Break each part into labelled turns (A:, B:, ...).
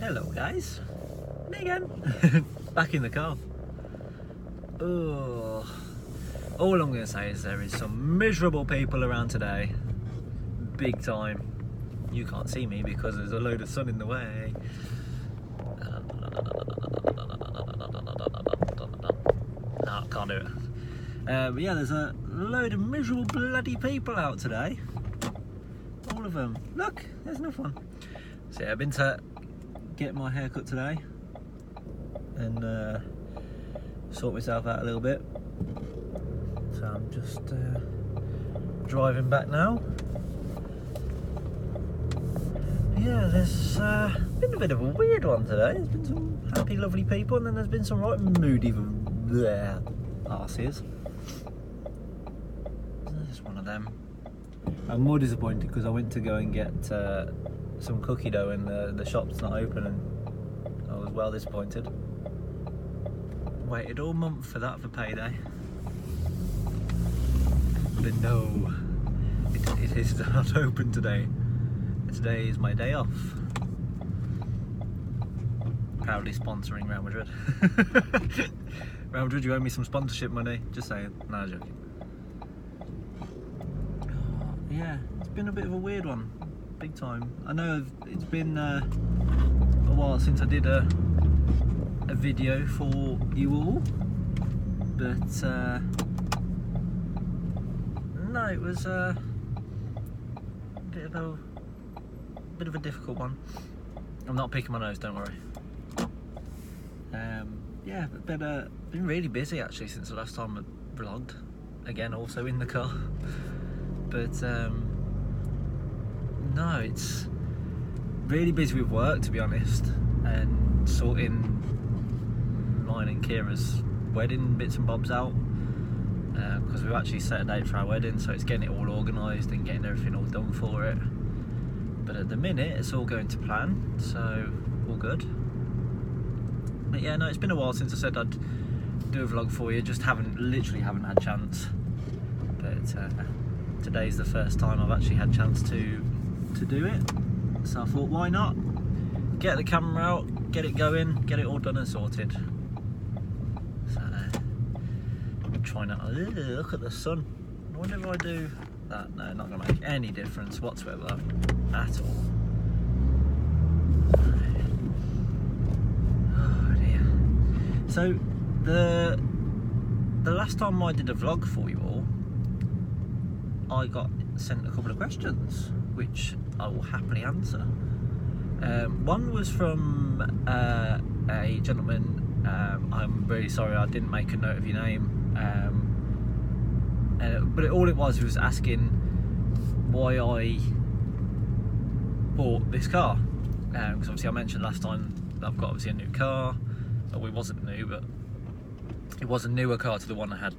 A: Hello, guys. Me again. Back in the car. Oh, all I'm to say is there is some miserable people around today. Big time. You can't see me because there's a load of sun in the way. No, can't do it. Uh, but yeah, there's a load of miserable bloody people out today. All of them. Look, there's another one. So yeah, I've been to get my hair cut today and uh, sort myself out a little bit. So I'm just uh, driving back now. Yeah, there's uh, been a bit of a weird one today. There's been some happy, lovely people, and then there's been some right moody asses. It's one of them. I'm more disappointed because I went to go and get uh, some cookie dough and the, the shop's not open and I was well disappointed. Waited all month for that for payday. But no, it, it is not open today. Today is my day off. Proudly sponsoring Real Madrid. Real Madrid, you owe me some sponsorship money. Just saying. No, joking. Yeah, it's been a bit of a weird one. Big time. I know it's been uh, a while since I did a, a video for you all. But uh, no, it was uh, a bit of a bit of a difficult one. I'm not picking my nose, don't worry. Um, yeah, been, uh, been really busy actually since the last time I vlogged. Again, also in the car. But um, no, it's really busy with work to be honest, and sorting mine and Kira's wedding bits and bobs out because uh, we've actually set a date for our wedding, so it's getting it all organised and getting everything all done for it. But at the minute, it's all going to plan, so all good. But yeah, no, it's been a while since I said I'd do a vlog for you. Just haven't, literally haven't had chance. But uh, today's the first time I've actually had chance to to do it. So I thought, why not? Get the camera out, get it going, get it all done and sorted. So I'm trying to look at the sun. I wonder if I do that. No, not gonna make any difference whatsoever at all. Oh dear. So the the last time I did a vlog for you all, I got sent a couple of questions, which I will happily answer. Um, one was from uh, a gentleman. Um, I'm really sorry I didn't make a note of your name. Um, uh, but it, all it was was asking why I bought this car. Because um, obviously I mentioned last time I've got obviously a new car. Well, it wasn't new, but it was a newer car to the one I had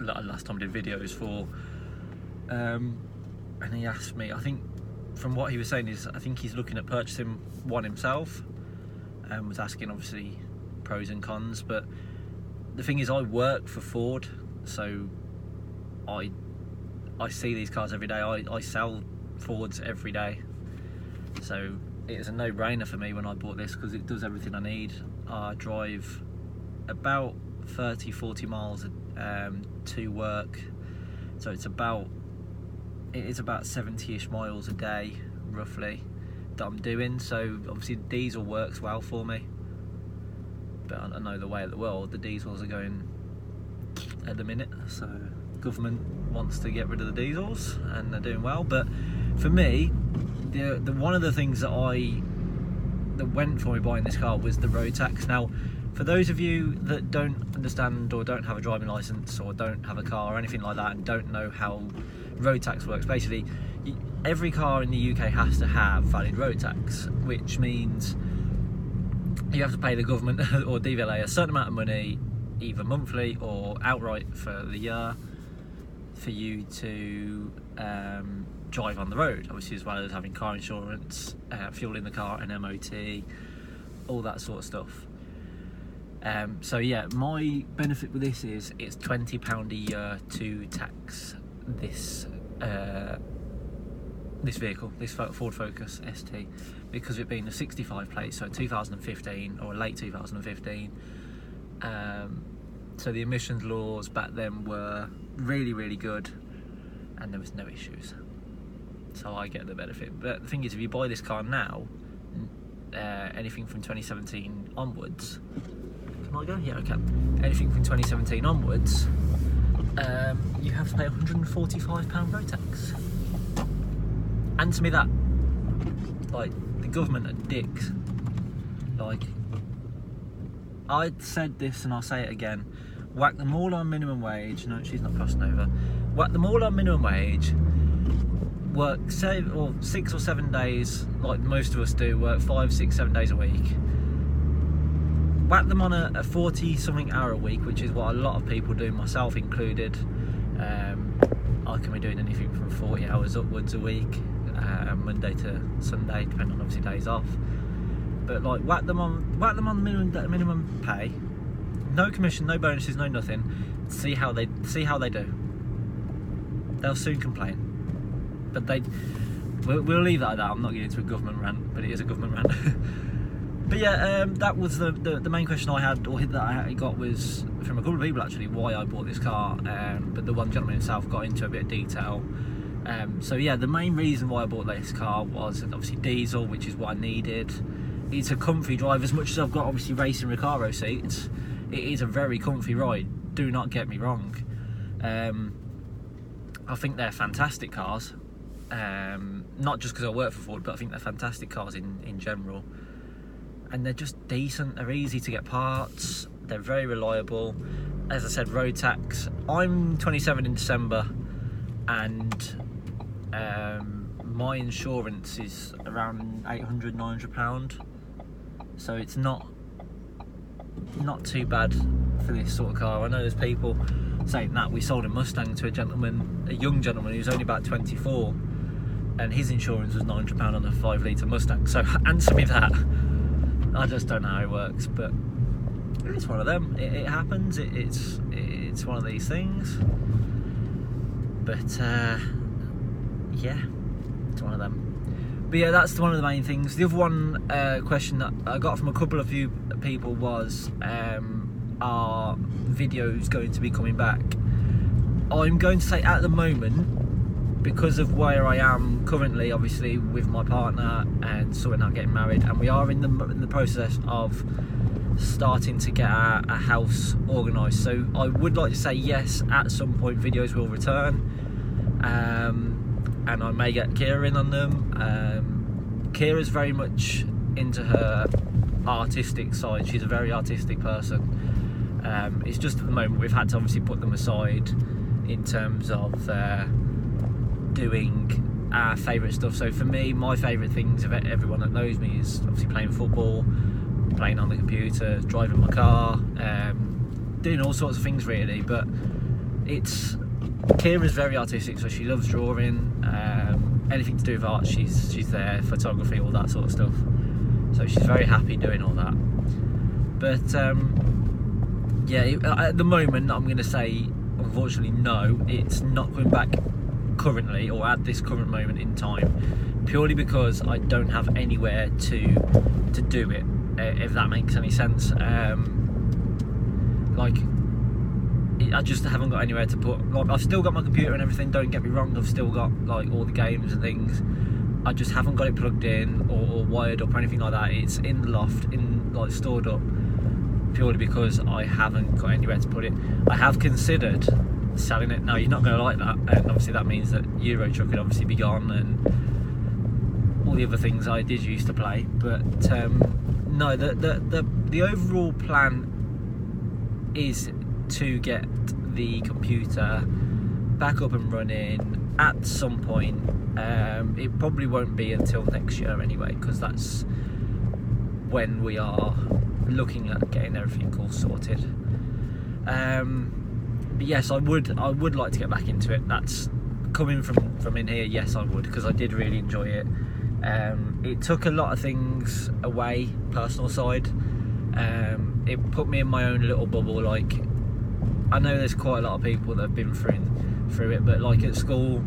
A: last time I did videos for. Um, and he asked me, I think from what he was saying is, I think he's looking at purchasing one himself and was asking obviously pros and cons. But the thing is, I work for Ford, so I I see these cars every day. I, I sell Fords every day. So it's a no-brainer for me when I bought this because it does everything I need. I drive about 30, 40 miles um, to work. So it's about it is about 70ish miles a day roughly that I'm doing. So obviously diesel works well for me. But I know the way of the world the diesels are going at the minute. So government wants to get rid of the diesels and they're doing well. But for me the, the one of the things that I that went for me buying this car was the road tax. Now for those of you that don't understand or don't have a driving license or don't have a car or anything like that and don't know how road tax works. Basically, every car in the UK has to have valid road tax, which means you have to pay the government or DVLA a certain amount of money, either monthly or outright for the year, for you to um, drive on the road. Obviously, as well as having car insurance, uh, fuel in the car, and MOT, all that sort of stuff. Um, so yeah, my benefit with this is it's twenty pound a year to tax this uh, this vehicle, this Ford Focus ST, because it being a 65 plate, so 2015 or late 2015. Um, so the emissions laws back then were really, really good, and there was no issues. So I get the benefit. But the thing is, if you buy this car now, uh, anything from 2017 onwards, can I go? Yeah, can. Anything from 2017 onwards, um, you have to pay 145 pound road tax. Answer me that. Like the government are dicks. Like I said this and I'll say it again. Whack them all on minimum wage. No, she's not crossing over. Whack them all on minimum wage. Work seven or six or seven days, like most of us do. Work five, six, seven days a week. Whack them on a, a forty-something hour a week, which is what a lot of people do, myself included. Um, I can be doing anything from forty hours upwards a week, uh, Monday to Sunday, depending on obviously days off. But like whack them on whack them on the minimum minimum pay. No commission no bonuses no nothing. See how they see how they do. They'll soon complain. But they we'll, we'll leave that at that. I'm not getting into a government rant but it is a government rant but yeah um, that was the, the, the main question i had or that i got was from a couple of people actually why i bought this car um, but the one gentleman himself got into a bit of detail. Um, so yeah the main reason why i bought this car was obviously diesel which is what i needed. It's a comfy drive as much as I've got obviously racing Recaro seats it is a very comfy ride do not get me wrong. Um, I think they're fantastic cars um, not just because I work for Ford but I think they're fantastic cars in, in general and they're just decent they're easy to get parts they're very reliable as I said road tax I'm 27 in December and um, my insurance is around 800 900 pound so it's not not too bad for this sort of car. I know there's people saying that we sold a Mustang to a gentleman, a young gentleman who's only about 24, and his insurance was 900 pound on a five litre Mustang. So answer me that. I just don't know how it works, but it's one of them. It, it happens. It, it's it's one of these things. But uh, yeah, it's one of them but yeah, that's one of the main things. The other one uh, question that I got from a couple of you people was, um, are videos going to be coming back? I'm going to say at the moment, because of where I am currently, obviously with my partner and sorting out getting married, and we are in the in the process of starting to get our, house organised. So I would like to say yes, at some point videos will return. Um, and I may get Kira in on them. Um, Kira's very much into her artistic side. She's a very artistic person. Um, it's just at the moment we've had to obviously put them aside in terms of uh, doing our favourite stuff. So for me, my favourite things of everyone that knows me is obviously playing football, playing on the computer, driving my car, um, doing all sorts of things really. But it's Kira's very artistic, so she loves drawing. Um, anything to do with art, she's she's there. Photography, all that sort of stuff. So she's very happy doing all that. But um, yeah, at the moment, I'm going to say, unfortunately, no. It's not coming back currently, or at this current moment in time, purely because I don't have anywhere to to do it. If that makes any sense. Um, like I just haven't got anywhere to put. Like I've still got my computer and everything. Don't get me wrong. I've still got like all the games and things. I just haven't got it plugged in or, or wired up or anything like that. It's in the loft, in like stored up, purely because I haven't got anywhere to put it. I have considered selling it. Now you're not going to like that, and obviously that means that Euro Truck could obviously be gone and all the other things I did used to play. But um, no, the, the the the overall plan is to get the computer back up and running at some point. Um, it probably won't be until next year anyway, because that's when we are looking at getting everything all sorted. Um, but yes, I would I would like to get back into it. That's coming from from in here. Yes, I would because I did really enjoy it. Um, it took a lot of things away, personal side. Um, it put me in my own little bubble. Like I know there's quite a lot of people that have been through through it, but like at school,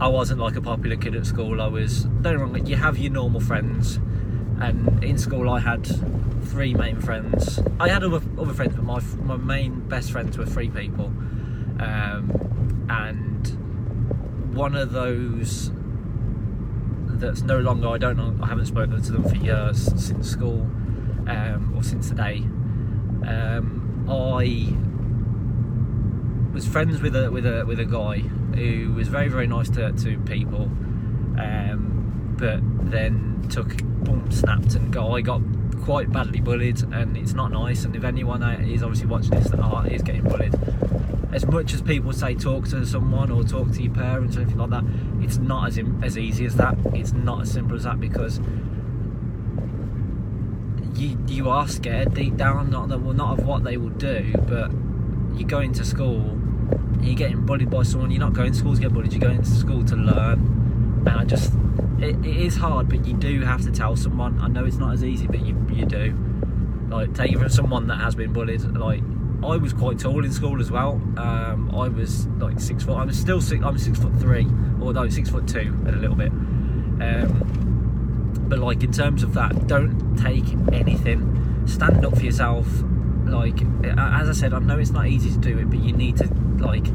A: I wasn't like a popular kid at school. I was don't wrong. You have your normal friends, and in school I had three main friends. I had other, other friends, but my my main best friends were three people, um, and one of those that's no longer. I don't know. I haven't spoken to them for years since school um, or since the day. Um, I was friends with a with a with a guy who was very very nice to, to people, um, but then took boom snapped and got I got quite badly bullied and it's not nice. And if anyone is obviously watching this that are, is getting bullied, as much as people say talk to someone or talk to your parents or anything like that, it's not as as easy as that. It's not as simple as that because you you are scared deep down, not that well, not of what they will do, but you're going to school you're getting bullied by someone. You're not going to school to get bullied. You're going to school to learn. And I just, it, it is hard, but you do have to tell someone. I know it's not as easy, but you you do. Like take it from someone that has been bullied. Like I was quite tall in school as well. Um, I was like six foot. I'm still six. I'm six foot three, no, six foot two, and a little bit. Um, but like in terms of that, don't take anything. Stand up for yourself. Like as I said, I know it's not easy to do it, but you need to like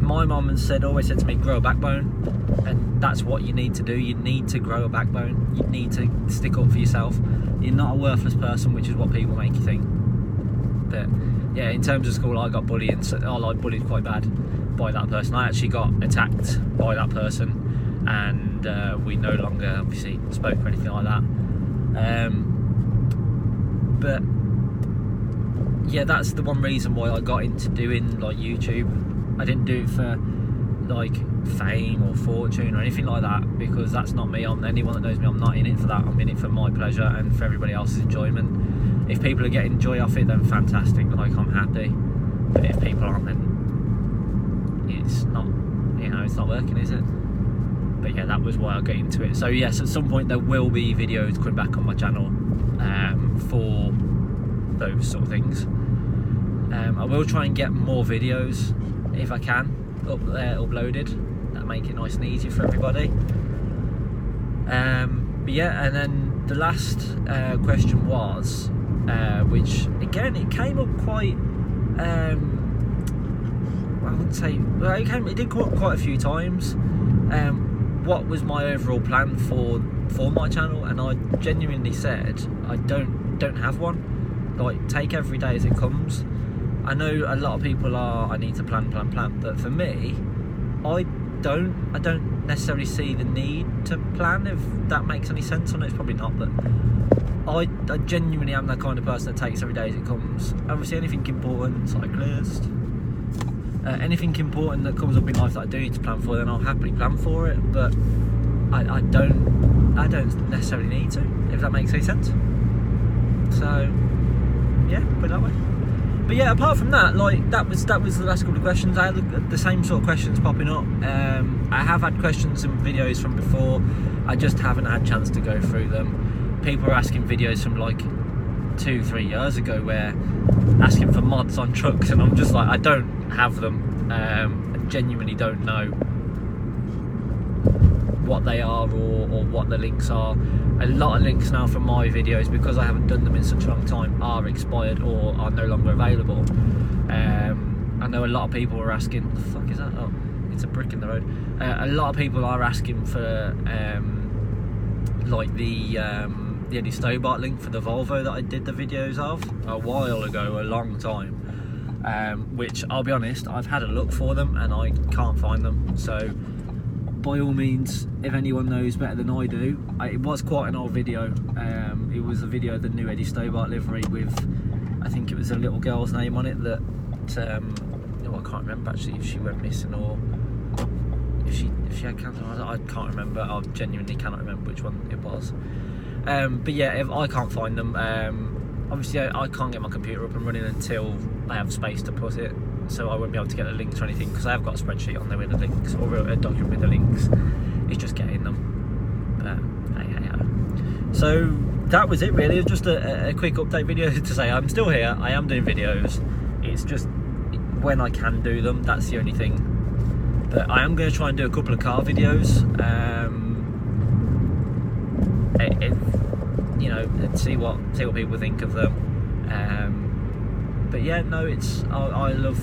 A: my mom and said always said to me grow a backbone and that's what you need to do. You need to grow a backbone. You need to stick up for yourself. You're not a worthless person which is what people make you think. But yeah in terms of school I got bullied and I like bullied quite bad by that person. I actually got attacked by that person and uh, we no longer obviously spoke or anything like that. Um, but yeah, that's the one reason why I got into doing like YouTube. I didn't do it for like fame or fortune or anything like that because that's not me. I'm anyone that knows me. I'm not in it for that. I'm in it for my pleasure and for everybody else's enjoyment. If people are getting joy off it, then fantastic. Like I'm happy. But if people aren't, then it's not. You know, it's not working, is it? But yeah, that was why I got into it. So yes, at some point there will be videos coming back on my channel um, for those sort of things. Um, I will try and get more videos if I can up there uploaded. That make it nice and easy for everybody. Um, but yeah, and then the last uh, question was, uh, which again it came up quite. Um, I wouldn't say well, it came. It did come up quite a few times. Um, what was my overall plan for for my channel? And I genuinely said I don't don't have one like take every day as it comes. I know a lot of people are I need to plan, plan, plan, but for me, I don't I don't necessarily see the need to plan if that makes any sense on it. It's probably not, but I, I genuinely am that kind of person that takes every day as it comes. Obviously anything important, cyclist, uh, anything important that comes up in life that I do need to plan for, then I'll happily plan for it. But I, I don't I don't necessarily need to, if that makes any sense. So yeah, put it that way. But yeah, apart from that, like that was that was the last couple of questions. I had the same sort of questions popping up. Um, I have had questions and videos from before. I just haven't had a chance to go through them. People are asking videos from like two, three years ago where asking for mods on trucks, and I'm just like, I don't have them. Um, I genuinely don't know what they are or, or what the links are. A lot of links now from my videos, because I haven't done them in such a long time, are expired or are no longer available. Um, I know a lot of people are asking, the fuck is that? Oh, it's a brick in the road. Uh, a lot of people are asking for um, like the um, the Eddie Stobart link for the Volvo that I did the videos of a while ago, a long time. Um, which I'll be honest, I've had a look for them and I can't find them. So by all means, if anyone knows better than I do, I, it was quite an old video. Um, it was a video of the new Eddie Stobart livery with, I think it was a little girl's name on it that, um, oh, I can't remember actually if she went missing or if she if she had cancer. I, I can't remember. I genuinely cannot remember which one it was. Um, but yeah, if I can't find them, um, obviously I, I can't get my computer up and running until I have space to put it so I won't be able to get the links or anything because I have got a spreadsheet on there with the links or a document with the links. It's just getting them. But hey, hey, hey. So that was it really. It was just a, a quick update video to say I'm still here. I am doing videos. It's just when I can do them. That's the only thing. But I am going to try and do a couple of car videos. Um, it, it, you know, see what see what people think of them. Um, but yeah, no, it's I, I love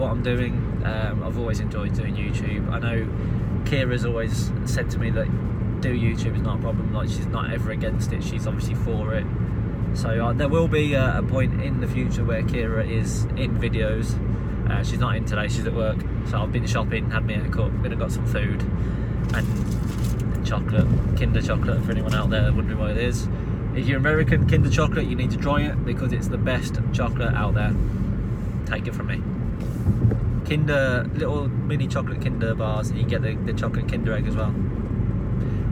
A: what I'm doing. Um, I've always enjoyed doing YouTube. I know Kira's always said to me that do YouTube is not a problem. Like she's not ever against it. She's obviously for it. So uh, there will be a, a, point in the future where Kira is in videos. Uh, she's not in today. She's at work. So I've been shopping, had me a cup, and got some food and chocolate, Kinder chocolate for anyone out there wondering what it is. If you're American Kinder chocolate, you need to try it because it's the best chocolate out there. Take it from me. Kinder, little mini chocolate Kinder bars, and you get the, the chocolate Kinder egg as well.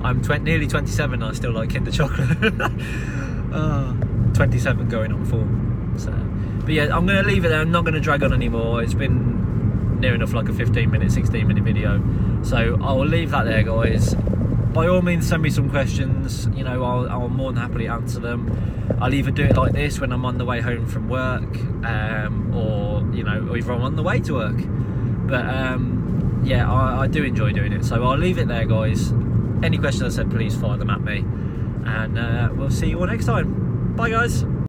A: I'm nearly 27 and I still like Kinder chocolate. uh, 27 going on four. So, but yeah, I'm going to leave it there. I'm not going to drag on anymore. It's been near enough like a 15 minute, 16 minute video. So I will leave that there, guys. By all means, send me some questions. You know, I'll, I'll more than happily answer them. I'll either do it like this when I'm on the way home from work, um, or you know, or if I'm on the way to work. But um, yeah, I, I do enjoy doing it. So I'll leave it there, guys. Any questions I said, please fire them at me. And uh, we'll see you all next time. Bye, guys.